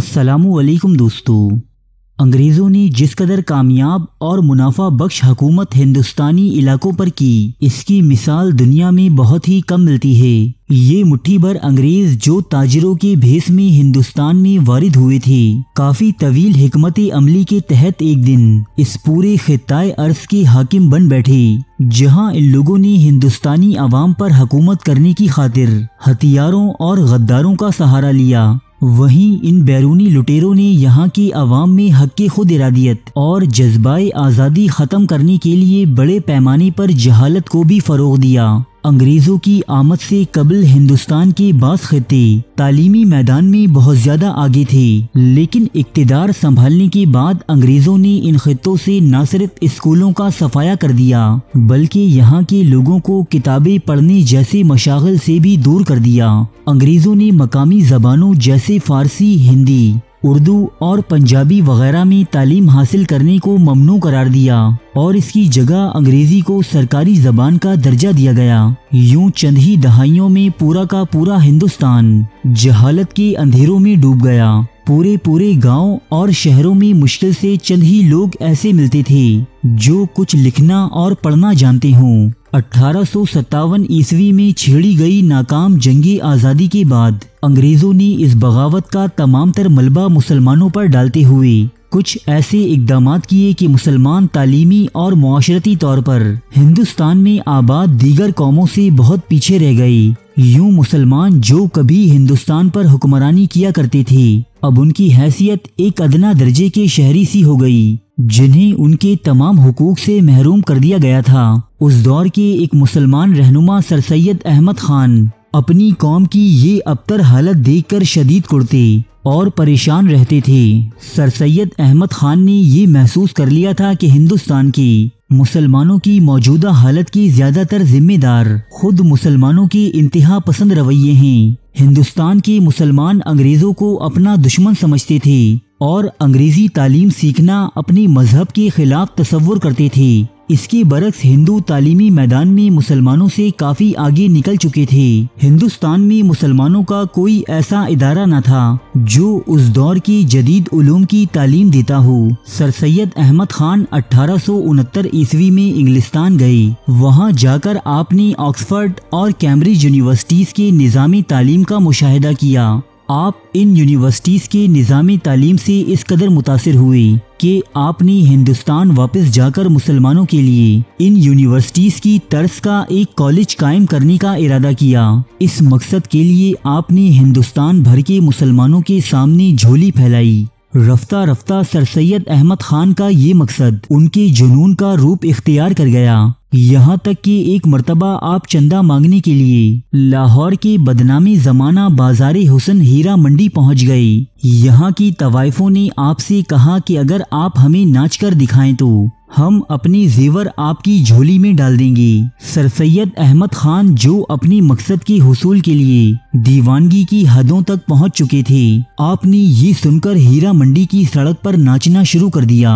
असलकुम दोस्तों। अंग्रेज़ों ने जिस कदर कामयाब और मुनाफा बख्श हुकूमत हिंदुस्तानी इलाकों पर की, इसकी मिसाल दुनिया में बहुत ही कम मिलती है। ये मुट्ठी भर अंग्रेज़ जो ताजरों के भेस में हिंदुस्तान में वारिद हुए थे, काफ़ी तवील हिकमत अमली के तहत एक दिन इस पूरे खत्ताए अर्ज़ के हाकिम बन बैठे, जहाँ इन लोगों ने हिंदुस्तानी आवाम पर हकूमत करने की खातिर हथियारों और गद्दारों का सहारा लिया। वहीं इन बैरूनी लुटेरों ने यहाँ की आवाम में हक खुद इरादियत और जज्बाए आज़ादी ख़त्म करने के लिए बड़े पैमाने पर जहालत को भी फ़रोग दिया। अंग्रेज़ों की आमद से कबल हिंदुस्तान के बास खत्े तालीमी मैदान में बहुत ज़्यादा आगे थे, लेकिन इकतदार संभालने के बाद अंग्रेज़ों ने इन खत्ों से न सिर्फ़ स्कूलों का सफाया कर दिया, बल्कि यहाँ के लोगों को किताबें पढ़ने जैसे मशागल से भी दूर कर दिया। अंग्रेज़ों ने मकामी जबानों जैसे फारसी, हिंदी उर्दू और पंजाबी वगैरह में तालीम हासिल करने को ममनू करार दिया और इसकी जगह अंग्रेज़ी को सरकारी जबान का दर्जा दिया गया। यूँ चंद ही दहाइयों में पूरा का पूरा हिंदुस्तान जहालत के अंधेरों में डूब गया। पूरे पूरे गाँव और शहरों में मुश्किल से चंद ही लोग ऐसे मिलते थे, जो कुछ लिखना और पढ़ना जानते हों। अठारह सौ सत्तावन ईस्वी में छेड़ी गई नाकाम जंगी आज़ादी के बाद, अंग्रेज़ों ने इस बगावत का तमाम तर मलबा मुसलमानों पर डालते हुए कुछ ऐसे इकदाम किए कि मुसलमान तालीमी और माशरती तौर पर हिंदुस्तान में आबाद दीगर कौमों से बहुत पीछे रह गए। यूँ मुसलमान जो कभी हिंदुस्तान पर हुक्मरानी किया करते थे, अब उनकी हैसियत एक अदना दर्जे के शहरी सी हो गई। जिन्हें उनके तमाम हुकूक से महरूम कर दिया गया था। उस दौर के एक मुसलमान रहनुमा सर सैयद अहमद खान अपनी कौम की ये अबतर हालत देखकर शदीद कुड़ते और परेशान रहते थे। सर सैयद अहमद खान ने ये महसूस कर लिया था कि हिंदुस्तान की मुसलमानों की मौजूदा हालत की ज़्यादातर जिम्मेदार खुद मुसलमानों के इंतहा पसंद रवैये हैं। हिंदुस्तान के मुसलमान अंग्रेज़ों को अपना दुश्मन समझते थे। और अंग्रेज़ी तालीम सीखना अपने मज़हब के खिलाफ तस्वुर करते थे। इसके बरक्स हिंदू तालीमी मैदान में मुसलमानों से काफ़ी आगे निकल चुके थे। हिंदुस्तान में मुसलमानों का कोई ऐसा इदारा न था, जो उस दौर की जदीद उलूम की तालीम देता हो। सर सैयद अहमद खान अठारह सौ उनहत्तर ईस्वी में इंग्लिस्तान गए। वहाँ जाकर आपने ऑक्सफर्ड और कैम्ब्रिज यूनिवर्सिटीज के निज़ामी तालीम का मुशाह किया। आप इन यूनिवर्सिटीज़ के निज़ामी तालीम से इस कदर मुतासर हुए कि आपने हिंदुस्तान वापस जाकर मुसलमानों के लिए इन यूनिवर्सिटीज़ की तर्ज का एक कॉलेज कायम करने का इरादा किया। इस मकसद के लिए आपने हिंदुस्तान भर के मुसलमानों के सामने झोली फैलाई। रफ्ता रफ्ता सर सैयद अहमद खान का ये मकसद उनके जुनून का रूप इख्तियार कर गया। यहाँ तक कि एक मर्तबा आप चंदा मांगने के लिए। लाहौर के बदनामी जमाना बाजारे हुसन हीरा मंडी पहुँच गए यहाँ की तवाइफों ने आपसे कहा कि अगर आप हमें नाच कर दिखाएँ तो हम अपनी जेवर आपकी झोली में डाल देंगे। सर सैयद अहमद खान जो अपनी मकसद के हसूल के लिए दीवानगी की हदों तक पहुँच चुके थे, आपने ये सुनकर हीरा मंडी की सड़क पर नाचना शुरू कर दिया।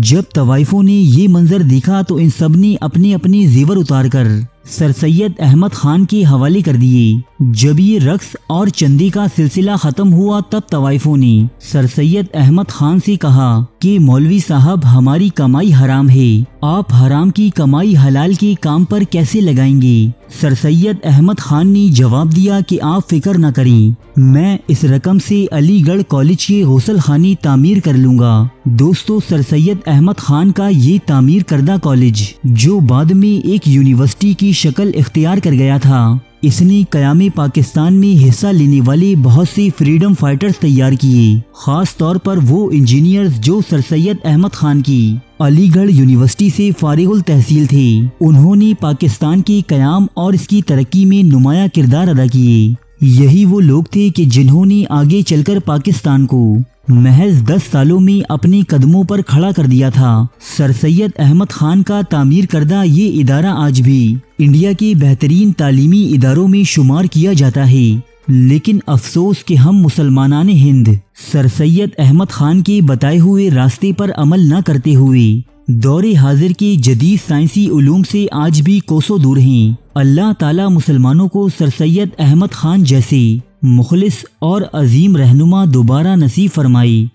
जब तवाइफों ने ये मंजर देखा तो इन सबने अपनी अपनी जेवर उतार कर सर सैयद अहमद खान के हवाले कर दिए। जब ये रक्स और चंदी का सिलसिला खत्म हुआ, तब तवाइफों ने सर सैयद अहमद खान से कहा कि, मौलवी साहब, हमारी कमाई हराम है। आप हराम की कमाई हलाल के काम पर कैसे लगाएँगे? सर सैयद अहमद खान ने जवाब दिया कि, आप फ़िक्र न करें। मैं इस रकम से अलीगढ़ कॉलेज के गौसल खानी तामीर कर लूँगा। दोस्तों, सर सैयद अहमद खान का ये तामीर करदा कॉलेज, जो बाद में एक यूनिवर्सिटी की शक्ल इख्तियार कर गया था। इसने कयामी पाकिस्तान में हिस्सा लेने वाले बहुत से फ्रीडम फाइटर्स तैयार किए। खास तौर पर वो इंजीनियर्स जो सर सैयद अहमद खान की अलीगढ़ यूनिवर्सिटी से फारिगुल तहसील थे। उन्होंने पाकिस्तान के कयाम और इसकी तरक्की में नुमाया किरदार अदा किए। यही वो लोग थे कि जिन्होंने आगे चलकर पाकिस्तान को महज दस सालों में अपने कदमों पर खड़ा कर दिया था। सर सैयद अहमद खान का तामीर करदा ये इदारा आज भी इंडिया के बेहतरीन तालीमी इदारों में शुमार किया जाता है। लेकिन अफसोस कि हम मुसलमान हिंद, सर सैयद अहमद खान के बताए हुए रास्ते पर अमल न करते हुए दौरे हाजिर के जदीद साइंसी उलूम से आज भी कोसों दूर हैं। अल्लाह ताला मुसलमानों को सर सैयद अहमद खान जैसे मुखलिस और अजीम रहनुमा दोबारा नसीब फरमाई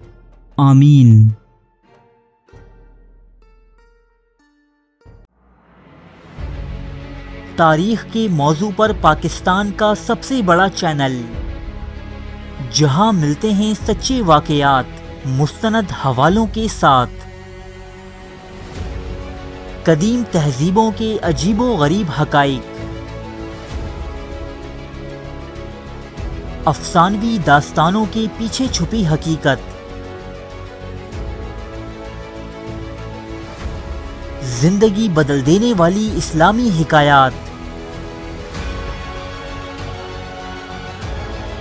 आमीन। तारीख के मौजू पर पाकिस्तान का सबसे बड़ा चैनल। जहाँ मिलते हैं सच्चे वाकयात, मुस्तनद हवालों के साथ। कदीम तहजीबों के अजीबो गरीब हकाइक। अफसानवी दास्तानों के पीछे छुपी हकीकत। ज़िंदगी बदल देने वाली इस्लामी हिकायात।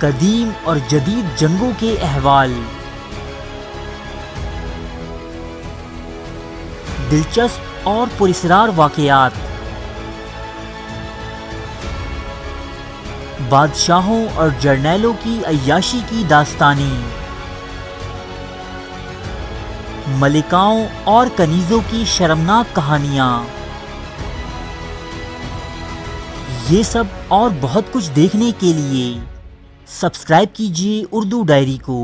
कदीम और जदीद जंगों के अहवाल। दिलचस्प और पुरसरार वाकयात। बादशाहों और जर्नैलों की अयाशी की दास्तानी। मलिकाओं और कनीज़ों की शर्मनाक कहानियाँ। ये सब और बहुत कुछ देखने के लिए सब्सक्राइब कीजिए उर्दू डायरी को।